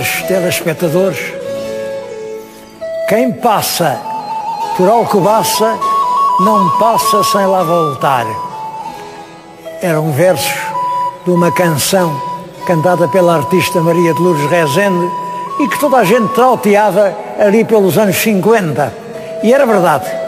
senhores telespectadores, quem passa por Alcobaça não passa sem lá voltar. Eram versos de uma canção cantada pela artista Maria de Lourdes Rezende e que toda a gente trauteava ali pelos anos 50. E era verdade.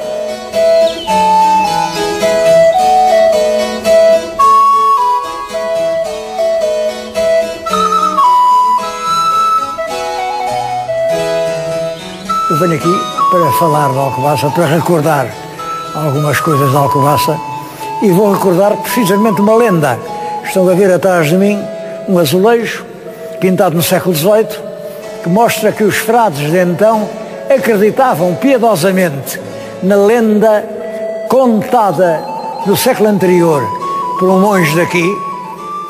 Venho aqui para falar de Alcobaça, para recordar algumas coisas de Alcobaça e vou recordar precisamente uma lenda. Estão a ver atrás de mim um azulejo pintado no século XVIII que mostra que os frades de então acreditavam piedosamente na lenda contada no século anterior por um monge daqui,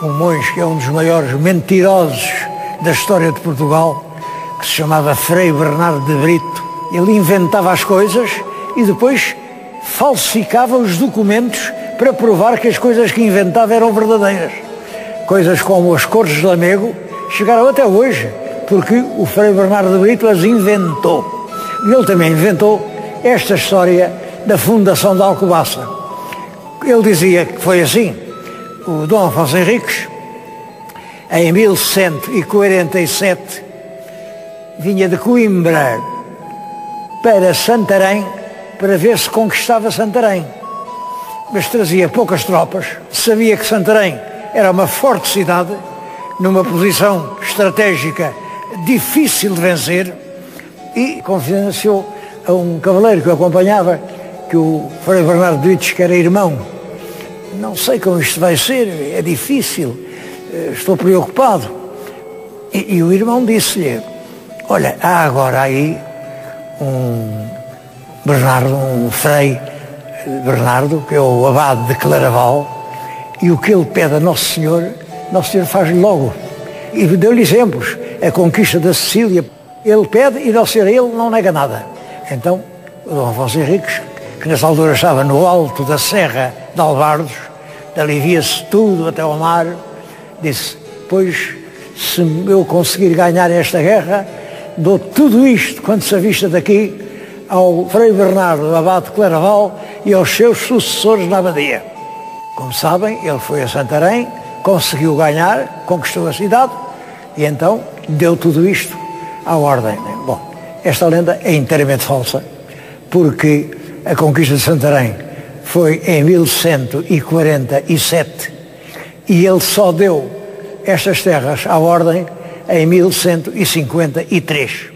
um monge que é um dos maiores mentirosos da história de Portugal, que se chamava Frei Bernardo de Brito. Ele inventava as coisas e depois falsificava os documentos para provar que as coisas que inventava eram verdadeiras. Coisas como as cores de Lamego chegaram até hoje, porque o Frei Bernardo Brito as inventou. E ele também inventou esta história da fundação de Alcobaça. Ele dizia que foi assim. O Dom Afonso Henriques, em 1147, vinha de Coimbra para Santarém para ver se conquistava Santarém. Mas trazia poucas tropas, sabia que Santarém era uma forte cidade, numa posição estratégica difícil de vencer, e confidenciou a um cavaleiro que o acompanhava, que o Frei Bernardo disse que era irmão. Não sei como isto vai ser, é difícil, eh, estou preocupado. E, e o irmão disse-lhe, olha, há agora aí um Bernardo, um Frei Bernardo, que é o abade de Claraval, e o que ele pede a Nosso Senhor, Nosso Senhor faz logo. E deu-lhe exemplos. A conquista da Sicília, ele pede e Nosso Senhor ele não nega nada. Então, o Dom Afonso Henriques, que nessa altura estava no alto da Serra de Alvardos, dali via-se tudo até ao mar, disse, pois se eu conseguir ganhar esta guerra, dou tudo isto, quando se avista daqui, ao Frei Bernardo Abate Claraval e aos seus sucessores na abadia. Como sabem, ele foi a Santarém, conseguiu ganhar, conquistou a cidade e então deu tudo isto à ordem. Bom, esta lenda é inteiramente falsa, porque a conquista de Santarém foi em 1147 e ele só deu estas terras à ordem em 1153.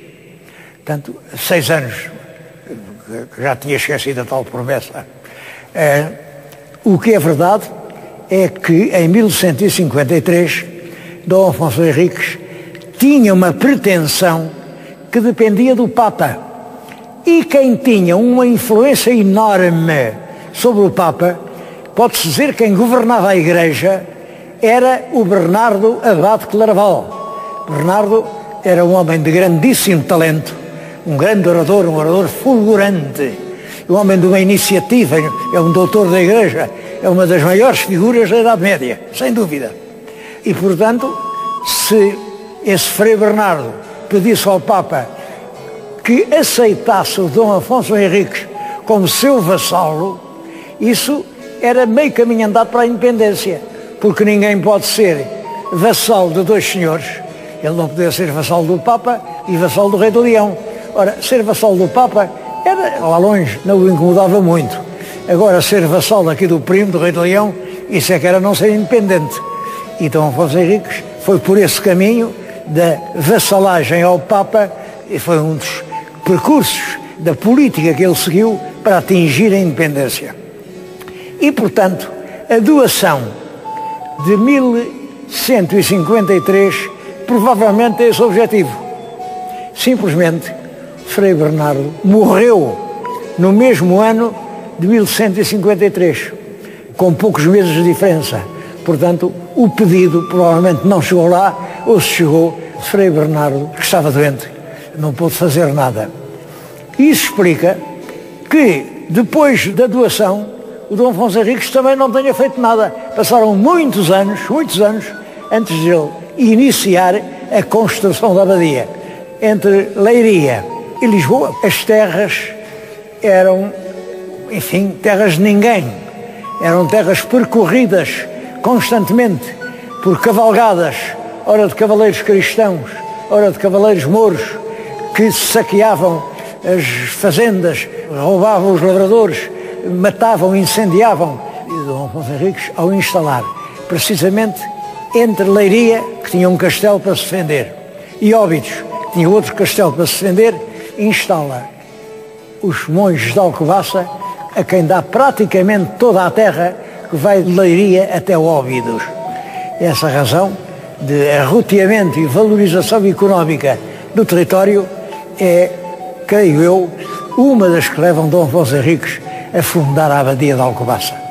Portanto, seis anos, já tinha esquecido a tal promessa. É, o que é verdade é que em 1153, Dom Afonso Henriques tinha uma pretensão que dependia do Papa. E quem tinha uma influência enorme sobre o Papa, pode-se dizer quem governava a Igreja era o Bernardo Abade Claraval. Bernardo era um homem de grandíssimo talento, um grande orador, um orador fulgurante, um homem de uma iniciativa, é um doutor da Igreja, é uma das maiores figuras da Idade Média, sem dúvida. E, portanto, se esse Frei Bernardo pedisse ao Papa que aceitasse o Dom Afonso Henriques como seu vassalo, isso era meio caminho andado para a independência, porque ninguém pode ser vassalo de dois senhores. Ele não podia ser vassalo do Papa e vassalo do Rei do Leão. Ora, ser vassalo do Papa era lá longe, não o incomodava muito. Agora, ser vassalo aqui do primo, do Rei do Leão, isso é que era não ser independente. Então, Afonso Henriques foi por esse caminho da vassalagem ao Papa e foi um dos percursos da política que ele seguiu para atingir a independência. E, portanto, a doação de 1153 provavelmente é esse o objetivo. Simplesmente, Frei Bernardo morreu no mesmo ano de 1153, com poucos meses de diferença. Portanto, o pedido provavelmente não chegou lá, ou se chegou, Frei Bernardo, que estava doente, não pôde fazer nada. Isso explica que, depois da doação, o Dom Afonso Henriques também não tenha feito nada. Passaram muitos anos, muitos anos, antes de ele iniciar a construção da abadia. Entre Leiria e Lisboa, as terras eram, enfim, terras de ninguém. Eram terras percorridas constantemente por cavalgadas, ora de cavaleiros cristãos, ora de cavaleiros mouros, que saqueavam as fazendas, roubavam os lavradores, matavam, incendiavam. E Dom Afonso Henriques, ao instalar precisamente entre Leiria, que tinha um castelo para se defender, e Óbidos, que tinha outro castelo para se defender, instala os monges de Alcobaça, a quem dá praticamente toda a terra que vai de Leiria até Óbidos. Essa razão de arroteamento e valorização económica do território é, creio eu, uma das que levam Dom Afonso Henriques a fundar a abadia de Alcobaça.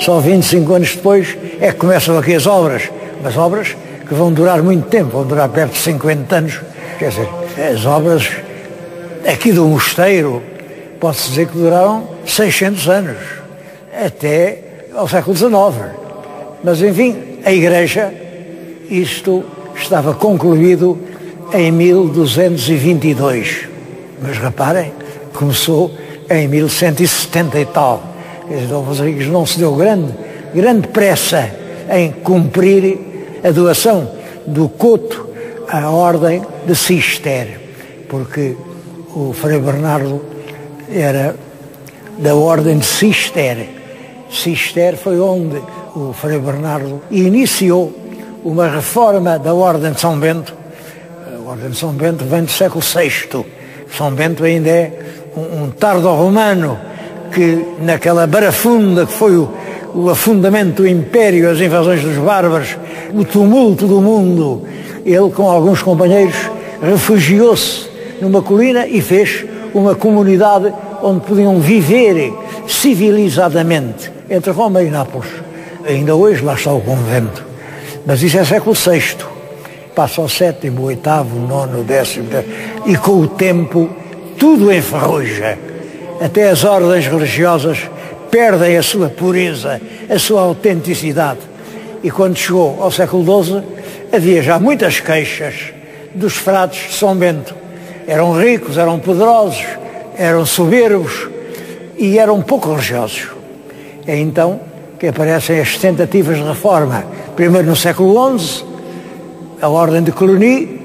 Só 25 anos depois é que começam aqui as obras, mas obras que vão durar muito tempo, vão durar perto de 50 anos. Quer dizer, as obras aqui do mosteiro, pode-se dizer que duraram 600 anos, até ao século XIX. Mas, enfim, a Igreja, isto estava concluído em 1222. Mas reparem, começou em 1170 e tal. Dom Rodrigues não se deu grande, grande pressa em cumprir a doação do coto à ordem de Cister, porque o Frei Bernardo era da ordem de Cister. Cister foi onde o Frei Bernardo iniciou uma reforma da ordem de São Bento. A ordem de São Bento vem do século VI. São Bento ainda é um, um tardo-romano que naquela barafunda que foi o, o afundamento do Império, as invasões dos bárbaros, o tumulto do mundo, ele com alguns companheiros refugiou-se numa colina e fez uma comunidade onde podiam viver civilizadamente entre Roma e Nápoles. Ainda hoje lá está o convento. Mas isso é século VI. Passa ao sétimo, oitavo, nono, décimo, e com o tempo tudo enferruja. Até as ordens religiosas perdem a sua pureza, a sua autenticidade. E quando chegou ao século XII, havia já muitas queixas dos frades de São Bento. Eram ricos, eram poderosos, eram soberbos e eram pouco religiosos. É então que aparecem as tentativas de reforma. Primeiro no século XI, a Ordem de Cluny,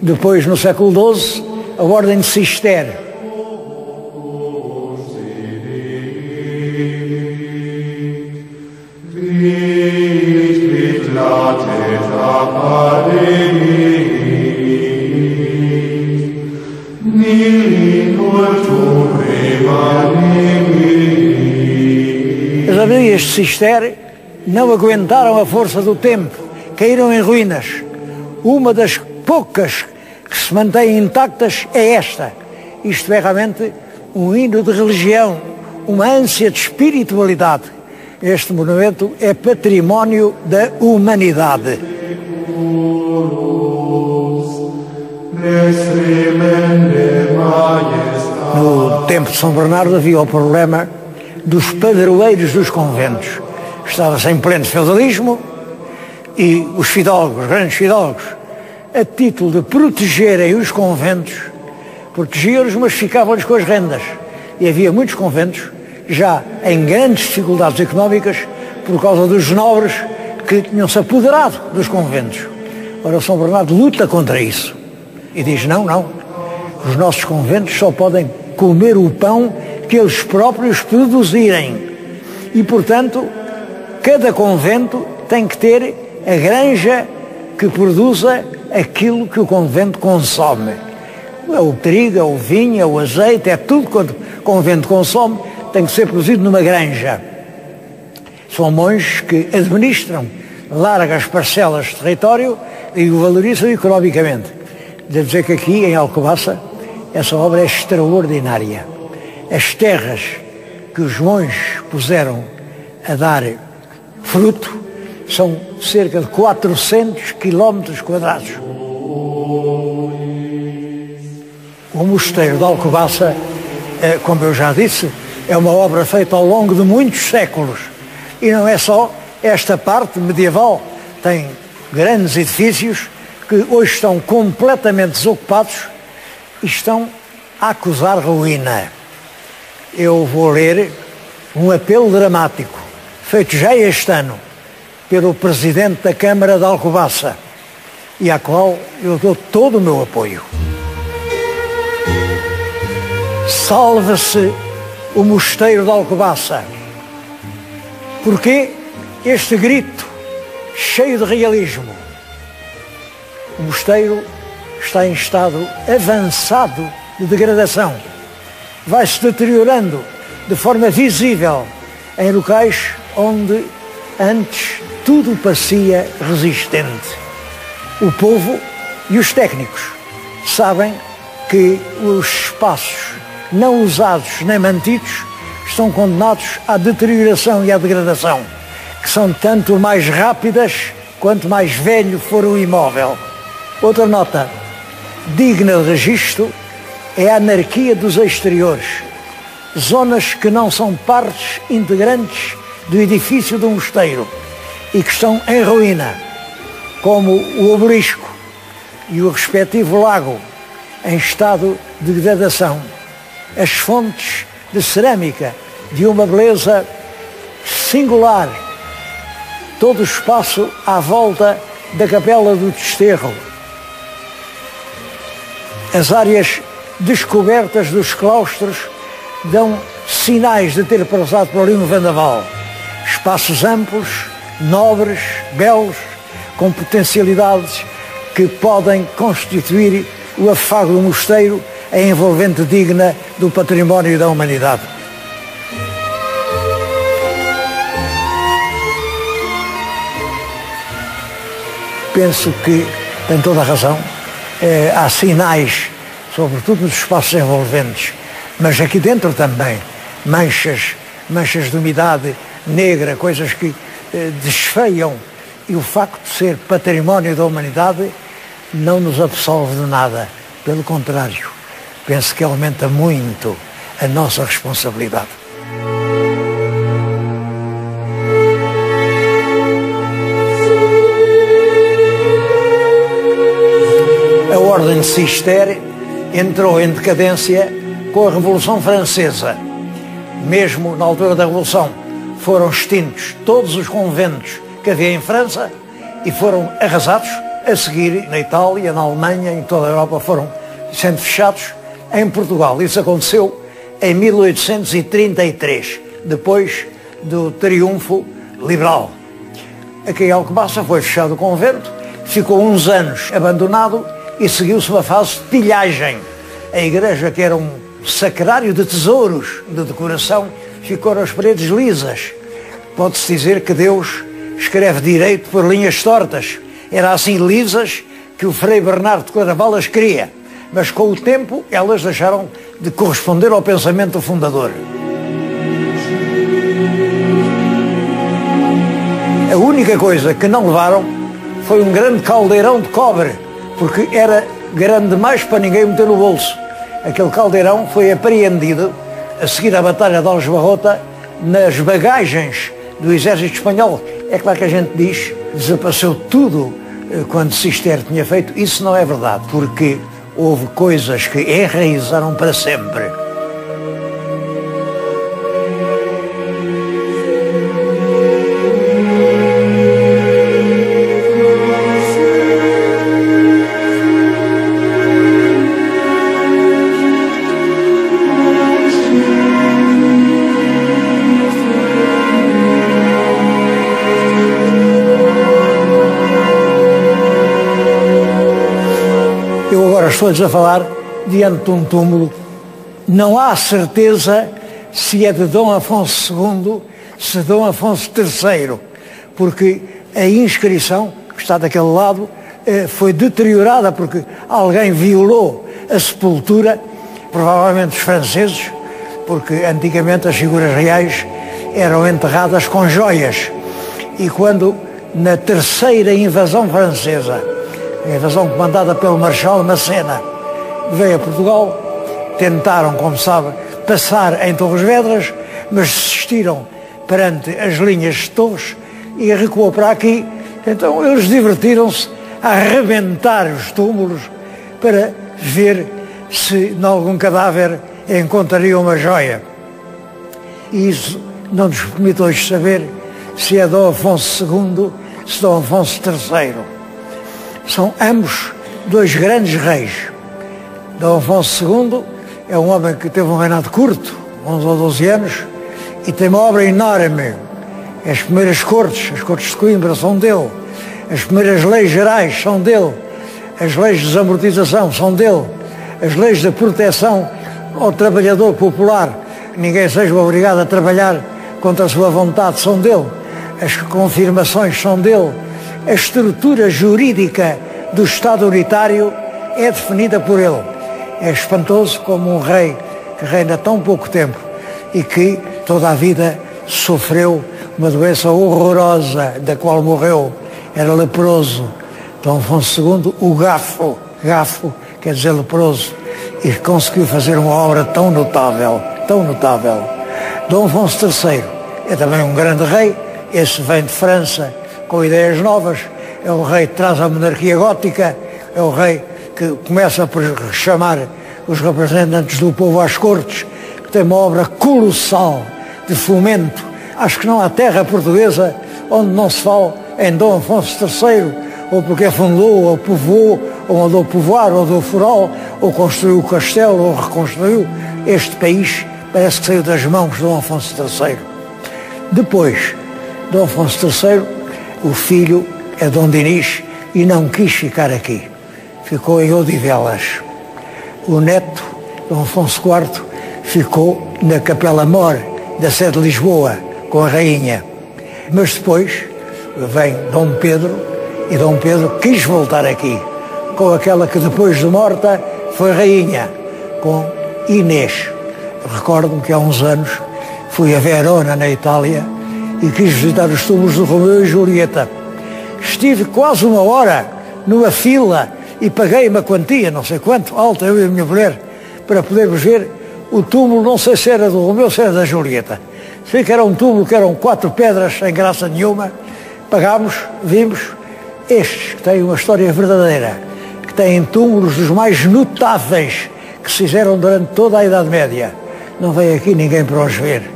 depois no século XII, a Ordem de Cister. As abadias de Cister não aguentaram a força do tempo, caíram em ruínas. Uma das poucas que se mantêm intactas é esta. Isto é realmente um hino de religião, uma ânsia de espiritualidade. Este monumento é património da humanidade. No tempo de São Bernardo havia o problema dos padroeiros dos conventos. Estava-se em pleno feudalismo e os fidalgos, os grandes fidalgos, a título de protegerem os conventos, protegiam-os, mas ficavam-lhes com as rendas. E havia muitos conventos já em grandes dificuldades económicas por causa dos nobres que tinham-se apoderado dos conventos. Ora, São Bernardo luta contra isso e diz: não, não, os nossos conventos só podem comer o pão que eles próprios produzirem. E, portanto, cada convento tem que ter a granja que produza aquilo que o convento consome. É o trigo, é o vinho, é o azeite, é tudo quanto o convento consome, tem que ser produzido numa granja. São monges que administram largas parcelas de território e o valorizam economicamente. Devo dizer que aqui, em Alcobaça, essa obra é extraordinária. As terras que os monges puseram a dar fruto são cerca de 400 quilómetros quadrados. O mosteiro de Alcobaça, como eu já disse, é uma obra feita ao longo de muitos séculos. E não é só esta parte medieval, tem grandes edifícios que hoje estão completamente desocupados e estão a acusar ruína. Eu vou ler um apelo dramático, feito já este ano pelo Presidente da Câmara de Alcobaça e à qual eu dou todo o meu apoio. Salve-se o mosteiro de Alcobaça. Porque este grito, cheio de realismo, o mosteiro está em estado avançado de degradação. Vai-se deteriorando de forma visível em locais onde antes tudo parecia resistente. O povo e os técnicos sabem que os espaços não usados nem mantidos estão condenados à deterioração e à degradação, que são tanto mais rápidas quanto mais velho for o imóvel. Outra nota. Digna de registro é a anarquia dos exteriores, zonas que não são partes integrantes do edifício do mosteiro e que estão em ruína, como o obelisco e o respectivo lago em estado de degradação, as fontes de cerâmica de uma beleza singular, todo o espaço à volta da capela do desterro, as áreas descobertas dos claustros dão sinais de ter passado por ali um vendaval. Espaços amplos, nobres, belos, com potencialidades que podem constituir o afago do mosteiro a envolvente digna do património da humanidade. Penso que tem toda a razão. É, há sinais, sobretudo nos espaços envolventes, mas aqui dentro também, manchas, manchas de umidade negra, coisas que eh, desfeiam. E o facto de ser património da humanidade não nos absolve de nada. Pelo contrário, penso que aumenta muito a nossa responsabilidade. A Ordem de Cister entrou em decadência com a Revolução Francesa. Mesmo na altura da Revolução, foram extintos todos os conventos que havia em França e foram arrasados. A seguir, na Itália, na Alemanha, em toda a Europa, foram sendo fechados. Em Portugal, isso aconteceu em 1833, depois do triunfo liberal. Aqui em Alcobaça foi fechado o convento, ficou uns anos abandonado e seguiu-se uma fase de pilhagem. A igreja, que era um sacrário de tesouros de decoração, ficou as paredes lisas. Pode-se dizer que Deus escreve direito por linhas tortas. Era assim lisas que o Frei Bernardo de Claraval as queria. Mas com o tempo elas deixaram de corresponder ao pensamento do fundador. A única coisa que não levaram foi um grande caldeirão de cobre, porque era grande demais para ninguém meter no bolso. Aquele caldeirão foi apreendido a seguir à Batalha de Algebarrota nas bagagens do exército espanhol. É claro que a gente diz desapareceu tudo eh, quando Cister tinha feito. Isso não é verdade, porque houve coisas que enraizaram para sempre. Agora estou-lhes a falar diante de um túmulo. Não há certeza se é de Dom Afonso II, se Dom Afonso III, porque a inscrição, que está daquele lado, eh, foi deteriorada porque alguém violou a sepultura, provavelmente os franceses, porque antigamente as figuras reais eram enterradas com joias. E quando, na terceira invasão francesa, a invasão comandada pelo Marechal Macena, veio a Portugal, tentaram, como sabe, passar em Torres Vedras, mas desistiram perante as linhas de Torres e recuou para aqui. Então eles divertiram-se a arrebentar os túmulos para ver se em algum cadáver encontraria uma joia. E isso não nos permite hoje saber se é Dom Afonso II, se Dom Afonso III. São ambos dois grandes reis. Dom Afonso II é um homem que teve um reinado curto, 11 ou 12 anos, e tem uma obra enorme. As primeiras cortes, as cortes de Coimbra são dele, as primeiras leis gerais são dele, as leis de desamortização são dele, as leis de proteção ao trabalhador popular, ninguém seja obrigado a trabalhar contra a sua vontade, são dele, as confirmações são dele, a estrutura jurídica do Estado unitário é definida por ele. É espantoso como um rei que reina tão pouco tempo e que toda a vida sofreu uma doença horrorosa da qual morreu. Era leproso. Dom Afonso II, o gafo, gafo quer dizer leproso, e conseguiu fazer uma obra tão notável, tão notável. Dom Afonso III é também um grande rei, esse vem de França com ideias novas, é o rei que traz a monarquia gótica, é o rei que começa por chamar os representantes do povo às cortes, que tem uma obra colossal de fomento. Acho que não há terra portuguesa onde não se fala em Dom Afonso III, ou porque fundou, ou povoou, ou mandou povoar, ou deu foral, ou construiu o castelo, ou reconstruiu. Este país parece que saiu das mãos de Dom Afonso III. Depois, Dom Afonso III, o filho é Dom Dinis e não quis ficar aqui. Ficou em Odivelas. O neto, Dom Afonso IV, ficou na Capela Mor da sede de Lisboa, com a rainha. Mas depois vem Dom Pedro e Dom Pedro quis voltar aqui, com aquela que depois de morta foi rainha, com Inês. Recordo-me que há uns anos fui a Verona, na Itália, e quis visitar os túmulos do Romeu e Julieta. Estive quase uma hora numa fila e paguei uma quantia, não sei quanto, alta, eu e a minha mulher, para podermos ver o túmulo, não sei se era do Romeu se era da Julieta. Sei que era um túmulo que eram quatro pedras sem graça nenhuma. Pagámos, vimos, estes que têm uma história verdadeira, que têm túmulos dos mais notáveis que se fizeram durante toda a Idade Média. Não veio aqui ninguém para os ver.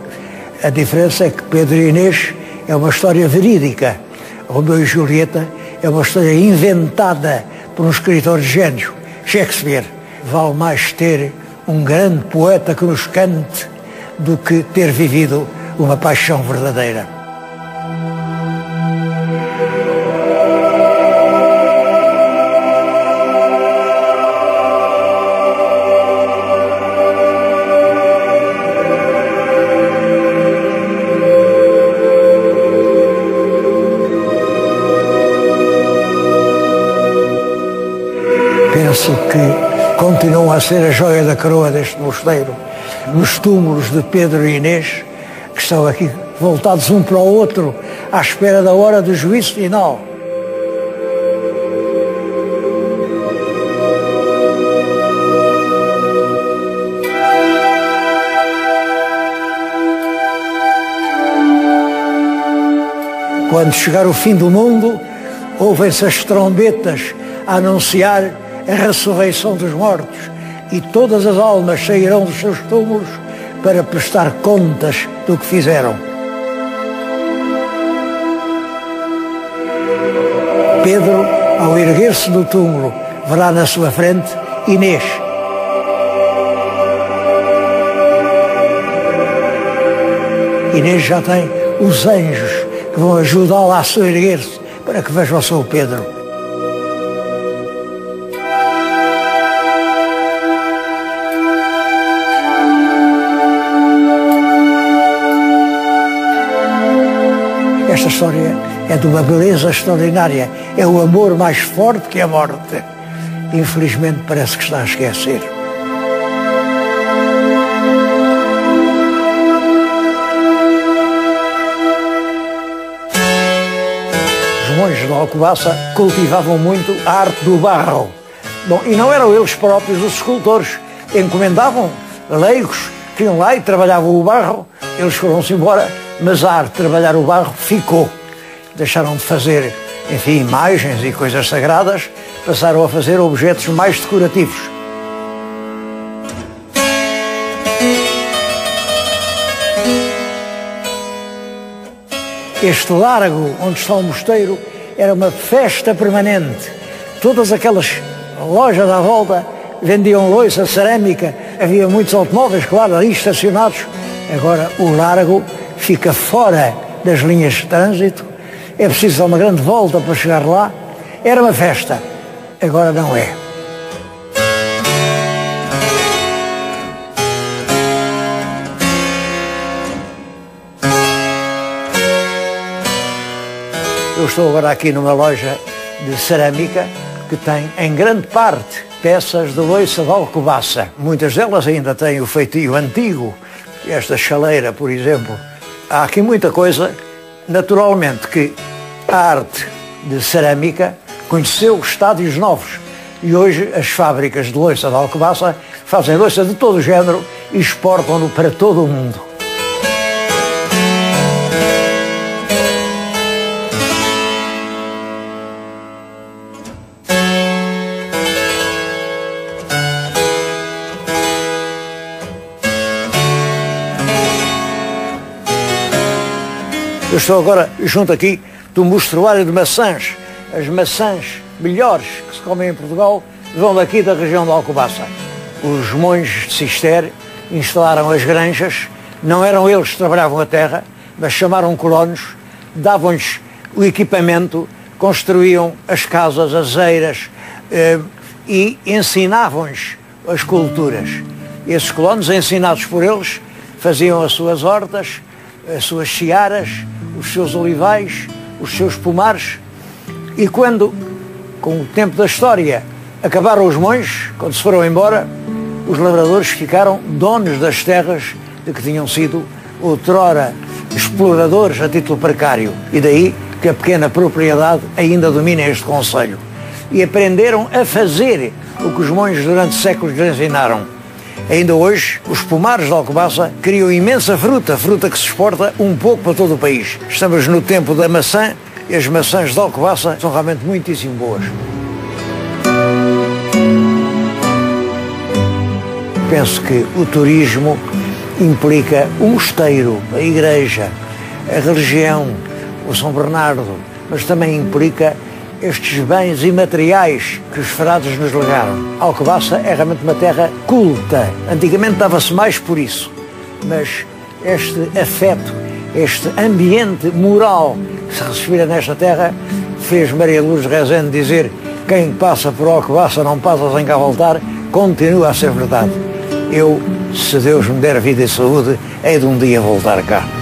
A diferença é que Pedro Inês é uma história verídica. Romeu e Julieta é uma história inventada por um escritor de gênio, Shakespeare. Vale mais ter um grande poeta que nos cante do que ter vivido uma paixão verdadeira. A ser a joia da coroa deste mosteiro, nos túmulos de Pedro e Inês, que estão aqui voltados um para o outro, à espera da hora do juízo final. Quando chegar o fim do mundo, ouvem-se as trombetas a anunciar a ressurreição dos mortos e todas as almas sairão dos seus túmulos para prestar contas do que fizeram. Pedro, ao erguer-se do túmulo, verá na sua frente Inês. Inês já tem os anjos que vão ajudá-la a se erguer-se para que veja o seu Pedro. É de uma beleza extraordinária. É o amor mais forte que a morte. Infelizmente parece que está a esquecer. Os monges de Alcobaça cultivavam muito a arte do barro. Bom, e não eram eles próprios os escultores. Encomendavam leigos que iam lá e trabalhavam o barro. Eles foram-se embora mas a arte de trabalhar o barro ficou. Deixaram de fazer enfim, imagens e coisas sagradas, passaram a fazer objetos mais decorativos. Este largo onde está o mosteiro era uma festa permanente. Todas aquelas lojas à volta vendiam loiça, cerâmica, havia muitos automóveis, claro, ali estacionados. Agora o largo fica fora das linhas de trânsito, é preciso dar uma grande volta para chegar lá. Era uma festa, agora não é. Eu estou agora aqui numa loja de cerâmica que tem, em grande parte, peças de loiça de alcobaça. Muitas delas ainda têm o feitio antigo. Esta chaleira, por exemplo. Há aqui muita coisa, naturalmente, que a arte de cerâmica conheceu estádios novos. E hoje as fábricas de loiça de alcobaça fazem loiça de todo o género e exportam-no para todo o mundo. Eu estou agora junto aqui do mostruário de maçãs. As maçãs melhores que se comem em Portugal vão daqui da região de Alcobaça. Os monges de Cister instalaram as granjas, não eram eles que trabalhavam a terra, mas chamaram colonos, davam-lhes o equipamento, construíam as casas, as eiras eh, e ensinavam-lhes as culturas. Esses colonos, ensinados por eles, faziam as suas hortas, as suas searas, os seus olivais, os seus pomares. E quando, com o tempo da história, acabaram os monges, quando se foram embora, os lavradores ficaram donos das terras de que tinham sido outrora exploradores a título precário. E daí que a pequena propriedade ainda domina este conselho. E aprenderam a fazer o que os monges durante séculos lhes ensinaram Ainda hoje, os pomares de Alcobaça criam imensa fruta, fruta que se exporta um pouco para todo o país. Estamos no tempo da maçã e as maçãs de Alcobaça são realmente muitíssimo boas. Penso que o turismo implica o mosteiro, a igreja, a religião, o São Bernardo, mas também implica estes bens imateriais que os frades nos legaram. Alcobaça é realmente uma terra culta. Antigamente dava-se mais por isso, mas este afeto, este ambiente moral que se respira nesta terra fez Maria Luz Rezende dizer quem passa por Alcobaça não passa sem cá voltar, continua a ser verdade. Eu, se Deus me der vida e saúde, hei de um dia voltar cá.